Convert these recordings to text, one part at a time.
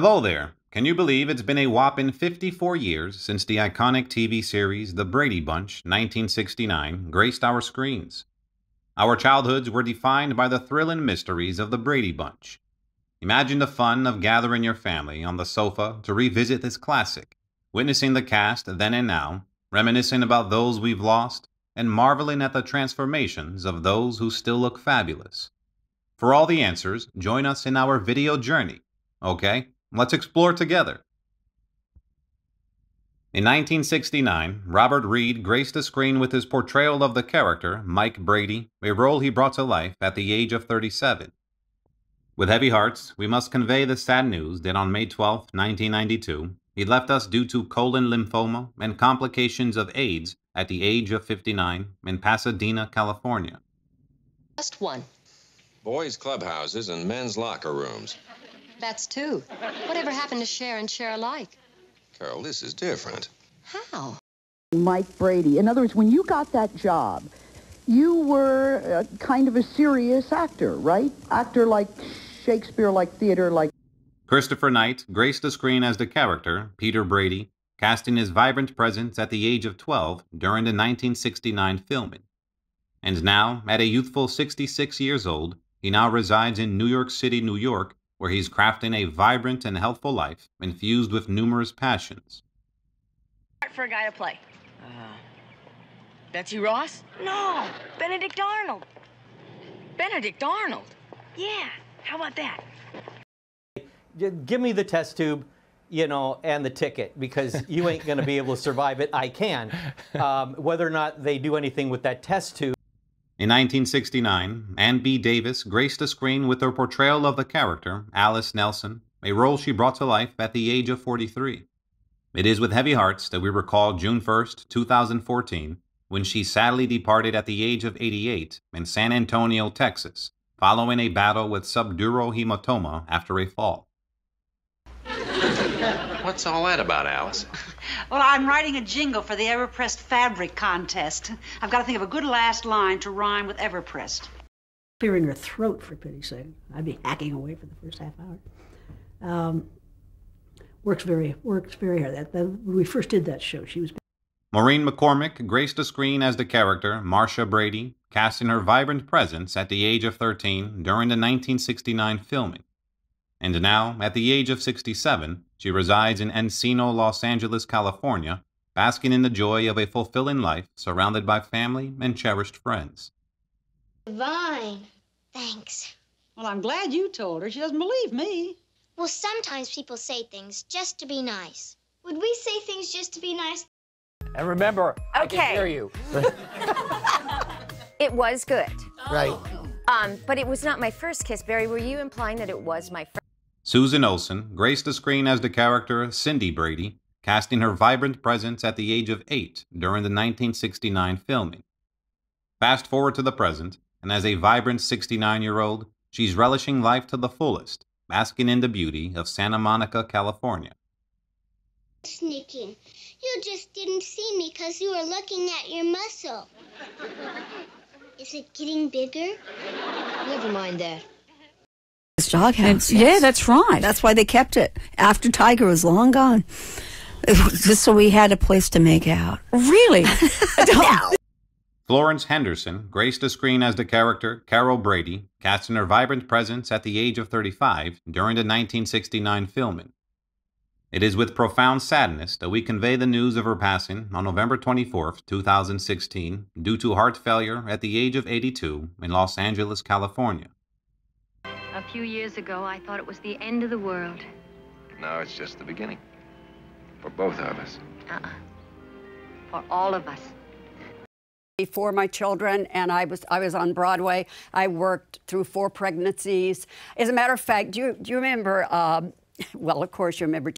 Hello there. Can you believe it's been a whopping 54 years since the iconic TV series The Brady Bunch 1969 graced our screens? Our childhoods were defined by the thrill and mysteries of The Brady Bunch. Imagine the fun of gathering your family on the sofa to revisit this classic, witnessing the cast then and now, reminiscing about those we've lost, and marveling at the transformations of those who still look fabulous. For all the answers, join us in our video journey. Okay, let's explore together. In 1969, Robert Reed graced the screen with his portrayal of the character Mike Brady, a role he brought to life at the age of 37. With heavy hearts, we must convey the sad news that on May 12, 1992, he left us due to colon lymphoma and complications of AIDS at the age of 59 in Pasadena, California. Just one. Boys' clubhouses and men's locker rooms. That's two. Whatever happened to share and share alike? Carol, this is different. How? Mike Brady. In other words, when you got that job, you were uh, kind of a serious actor, right? Actor like Shakespeare, like theater, like. Christopher Knight graced the screen as the character, Peter Brady, casting his vibrant presence at the age of 12 during the 1969 filming. And now, at a youthful 66 years old, he now resides in New York City, New York, where he's crafting a vibrant and healthful life infused with numerous passions. For a guy to play. Uh, Betsy Ross? No, Benedict Arnold. Benedict Arnold? Yeah, how about that? Give me the test tube, you know, and the ticket because you ain't going to be able to survive it. I can. Um, whether or not they do anything with that test tube. In 1969, Ann B. Davis graced the screen with her portrayal of the character, Alice Nelson, a role she brought to life at the age of 43. It is with heavy hearts that we recall June 1, 2014, when she sadly departed at the age of 88 in San Antonio, Texas, following a battle with subdural hematoma after a fall. What's all that about, Alice? Well, I'm writing a jingle for the Everpressed Fabric Contest. I've got to think of a good last line to rhyme with Everpressed. Clearing her throat, for pity's sake. I'd be hacking away for the first half hour. Um, works very, works very hard. That, that, when we first did that show, she was. Maureen McCormick graced the screen as the character Marcia Brady, casting her vibrant presence at the age of 13 during the 1969 filming. And now, at the age of 67, she resides in Encino, Los Angeles, California, basking in the joy of a fulfilling life surrounded by family and cherished friends. Divine. Thanks. Well, I'm glad you told her. She doesn't believe me. Well, sometimes people say things just to be nice. Would we say things just to be nice? And remember, I Okay. can hear you. It was good. right. Um, but it was not my first kiss. Barry, were you implying that it was my first? Susan Olsen graced the screen as the character Cindy Brady, casting her vibrant presence at the age of eight during the 1969 filming. Fast forward to the present, and as a vibrant 69 year old, she's relishing life to the fullest, basking in the beauty of Santa Monica, California. Sneaking. You just didn't see me because you were looking at your muscle. Is it getting bigger? Never mind that. It's doghouse. And- Yeah, that's right. That's why they kept it after Tiger was long gone. Just so we had a place to make out. Really? No. Florence Henderson graced the screen as the character Carol Brady, casting her vibrant presence at the age of 35 during the 1969 filming. It is with profound sadness that we convey the news of her passing on November 24, 2016, due to heart failure at the age of 82 in Los Angeles, California. A few years ago, I thought it was the end of the world. No, it's just the beginning. For both of us. Uh-uh. For all of us. before my children and I was I was on Broadway. I worked through four pregnancies. As a matter of fact, do you, do you remember um, well of course you remember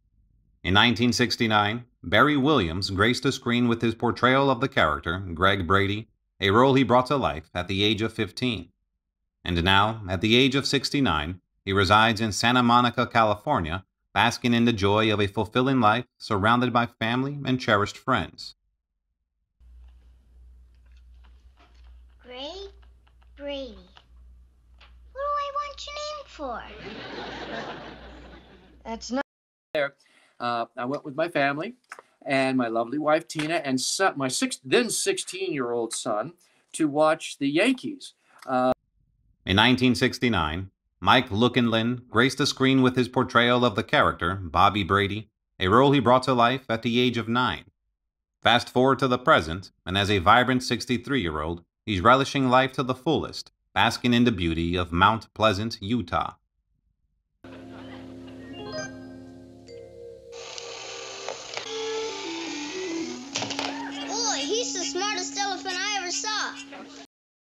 In 1969, Barry Williams graced the screen with his portrayal of the character, Greg Brady, a role he brought to life at the age of 15. And now, at the age of 69, he resides in Santa Monica, California, basking in the joy of a fulfilling life surrounded by family and cherished friends. Gray Brady. What do I want your name for? That's not. there. Uh, I went with my family and my lovely wife Tina and son, my six, then 16 year old son to watch the Yankees. Uh, In 1969, Mike Lookinland graced the screen with his portrayal of the character, Bobby Brady, a role he brought to life at the age of nine. Fast forward to the present, and as a vibrant 63 year old, he's relishing life to the fullest, basking in the beauty of Mount Pleasant, Utah.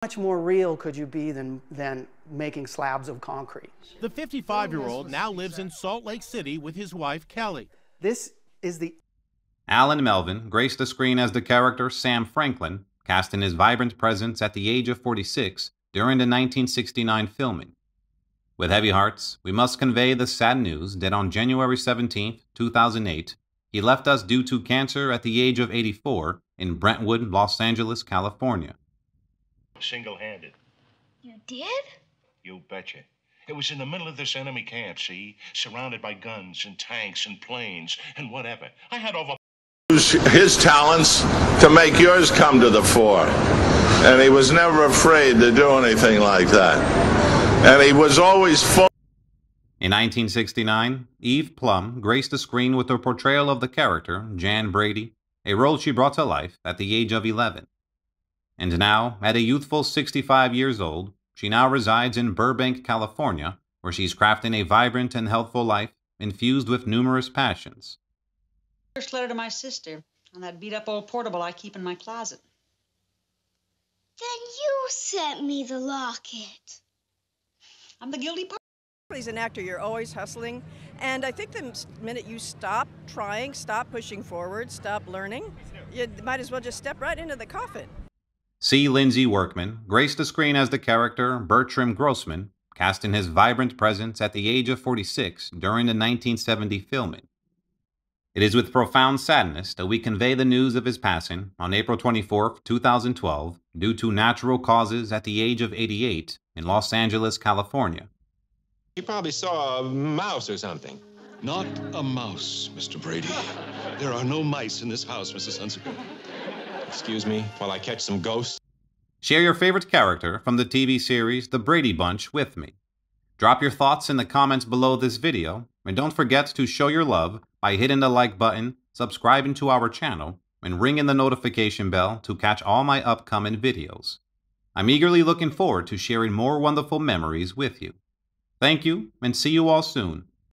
Much more real could you be than, than making slabs of concrete? The 55 year old now lives in Salt Lake City with his wife, Kelly. This is the Allan Melvin graced the screen as the character Sam Franklin, cast in his vibrant presence at the age of 46 during the 1969 filming. With heavy hearts, we must convey the sad news that on January 17, 2008, he left us due to cancer at the age of 84 in Brentwood, Los Angeles, California. Single handed. You did? You betcha. It was in the middle of this enemy camp, see? Surrounded by guns and tanks and planes and whatever. I had over. Use his talents to make yours come to the fore. And he was never afraid to do anything like that. And he was always full. In 1969, Eve Plumb graced the screen with her portrayal of the character, Jan Brady, a role she brought to life at the age of 11. And now, at a youthful 65 years old, she now resides in Burbank, California, where she's crafting a vibrant and healthful life infused with numerous passions. First letter to my sister on that beat up old portable I keep in my closet. Then you sent me the locket. I'm the guilty party. As an actor, you're always hustling. And I think the minute you stop trying, stop pushing forward, stop learning, you might as well just step right into the coffin. C. Lindsay Workman graced the screen as the character Bertram Grossman, cast in his vibrant presence at the age of 46 during the 1970 filming. It is with profound sadness that we convey the news of his passing on April 24, 2012, due to natural causes at the age of 88 in Los Angeles, California. You probably saw a mouse or something. Not a mouse, Mr. Brady. There are no mice in this house, Mrs. Hunsaker. Excuse me while I catch some ghosts. Share your favorite character from the TV series The Brady Bunch with me. Drop your thoughts in the comments below this video, and don't forget to show your love by hitting the like button, subscribing to our channel, and ringing the notification bell to catch all my upcoming videos. I'm eagerly looking forward to sharing more wonderful memories with you. Thank you, and see you all soon.